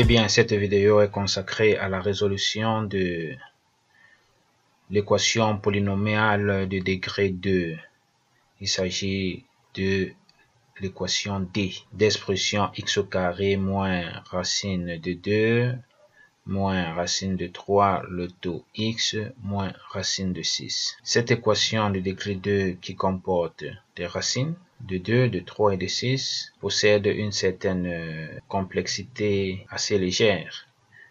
Eh bien, cette vidéo est consacrée à la résolution de l'équation polynomiale de degré 2. Il s'agit de l'équation D d'expression x au carré moins racine de 2 moins racine de 3 le taux x moins racine de 6. Cette équation de degré 2 qui comporte des racines de 2, de 3 et de 6 possède une certaine euh, complexité assez légère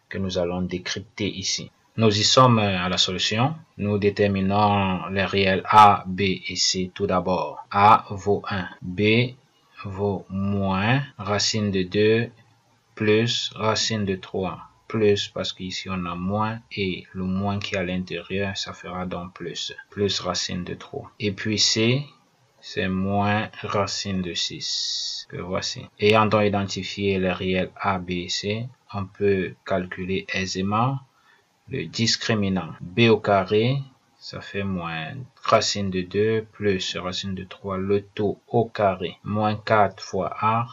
que nous allons décrypter ici. Nous y sommes euh, à la solution. Nous déterminons les réels A, B et C tout d'abord. A vaut 1, B vaut moins racine de 2 plus racine de 3 plus parce qu'ici on a moins et le moins qui est à l'intérieur ça fera donc plus plus racine de 3 et puis C c'est moins racine de 6 que voici. Ayant donc identifié les réels A, B et C, on peut calculer aisément le discriminant. B au carré, ça fait moins racine de 2 plus racine de 3, le taux au carré, moins 4 fois A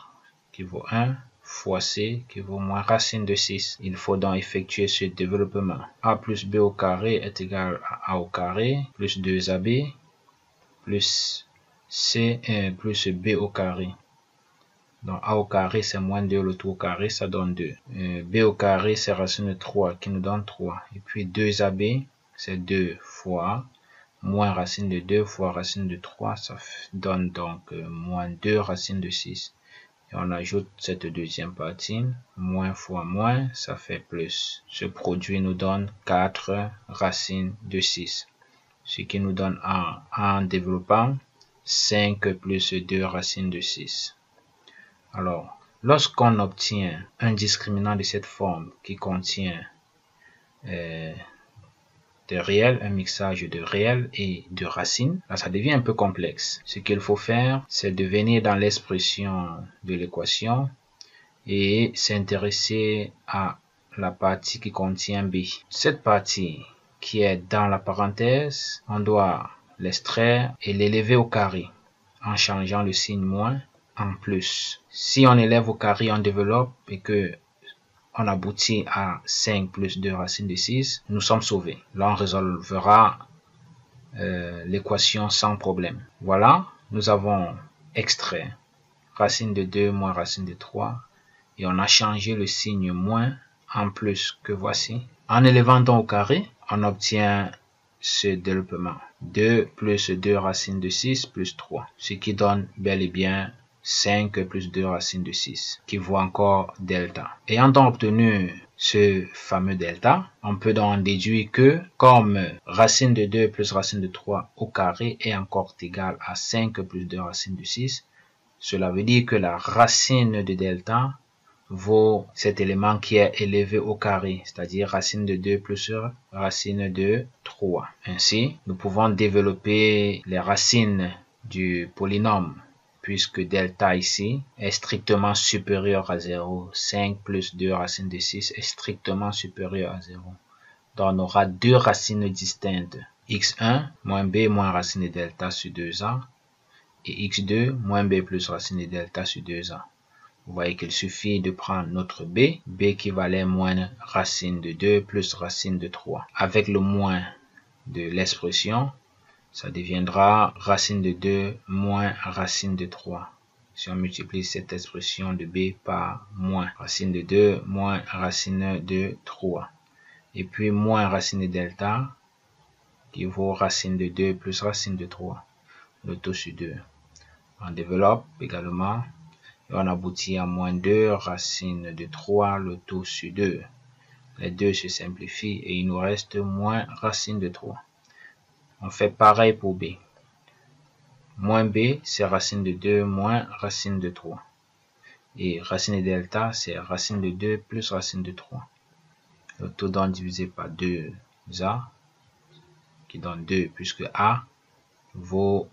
qui vaut 1 fois C qui vaut moins racine de 6. Il faut donc effectuer ce développement. A plus B au carré est égal à A au carré plus 2AB plus C plus B au carré. Donc A au carré, c'est moins 2, le tout au carré, ça donne 2. Euh, B au carré, c'est racine de 3 qui nous donne 3. Et puis 2AB, c'est 2 fois moins racine de 2 fois racine de 3, ça donne donc euh, moins 2 racine de 6. Et on ajoute cette deuxième partie, moins fois moins, ça fait plus. Ce produit nous donne 4 racines de 6. Ce qui nous donne en, en développant 5 plus 2 racines de 6. Alors, lorsqu'on obtient un discriminant de cette forme qui contient euh, de réels, un mixage de réels et de racines, là ça devient un peu complexe. Ce qu'il faut faire, c'est de venir dans l'expression de l'équation et s'intéresser à la partie qui contient b. Cette partie qui est dans la parenthèse, on doit l'extraire et l'élever au carré en changeant le signe moins en plus. Si on élève au carré, on développe et que on aboutit à 5 plus 2 racines de 6, nous sommes sauvés. Là, on résolvera euh, l'équation sans problème. Voilà, nous avons extrait racine de 2 moins racine de 3 et on a changé le signe moins en plus que voici. En élevant donc au carré, on obtient ce développement. 2 plus 2 racines de 6 plus 3, ce qui donne bel et bien 5 plus 2 racines de 6, qui vaut encore delta. Ayant donc obtenu ce fameux delta, on peut donc déduire que comme racine de 2 plus racine de 3 au carré est encore égal à 5 plus 2 racines de 6, cela veut dire que la racine de delta vaut cet élément qui est élevé au carré, c'est-à-dire racine de 2 plus racine de 3. Ainsi, nous pouvons développer les racines du polynôme puisque delta ici est strictement supérieur à 0. 5 plus 2 racine de 6 est strictement supérieur à 0. Donc on aura deux racines distinctes. x1 moins b moins racine de delta sur 2a et x2 moins b plus racine de delta sur 2a. Vous voyez qu'il suffit de prendre notre b, b qui valait moins racine de 2 plus racine de 3. Avec le moins de l'expression, ça deviendra racine de 2 moins racine de 3. Si on multiplie cette expression de b par moins racine de 2 moins racine de 3. Et puis moins racine de delta qui vaut racine de 2 plus racine de 3. Le taux sur 2. On développe également et on aboutit à moins 2 racine de 3, le tout sur 2. Les deux se simplifient et il nous reste moins racine de 3. On fait pareil pour b. Moins b, c'est racine de 2 moins racine de 3. Et racine de delta, c'est racine de 2 plus racine de 3. Le tout donne divisé par 2a, qui donne 2, puisque a vaut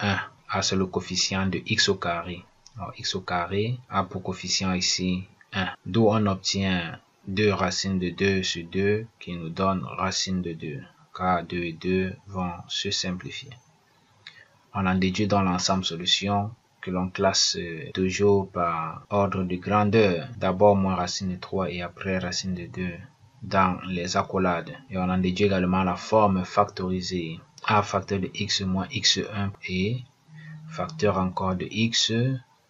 1. a, c'est le coefficient de x au carré. Alors, x au carré a pour coefficient ici 1. D'où on obtient 2 racines de 2 sur 2 qui nous donne racine de 2. Car 2 et 2 vont se simplifier. On en déduit dans l'ensemble solution que l'on classe euh, toujours par ordre de grandeur. D'abord moins racine de 3 et après racine de 2 dans les accolades. Et on en déduit également la forme factorisée. A facteur de x moins x1 et facteur encore de x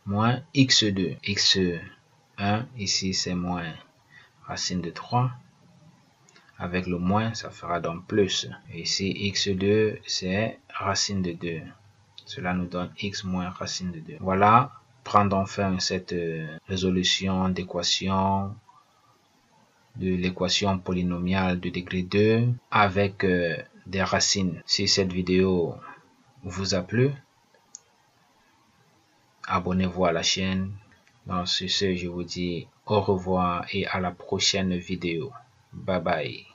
moins x2. x1 ici c'est moins racine de 3 avec le moins, ça fera donc plus. Et ici, x2, c'est racine de 2. Cela nous donne x moins racine de 2. Voilà, prendre enfin cette euh, résolution d'équation de l'équation polynomiale de degré 2 avec euh, des racines. Si cette vidéo vous a plu, abonnez-vous à la chaîne. Dans ce, je vous dis au revoir et à la prochaine vidéo. Bye bye.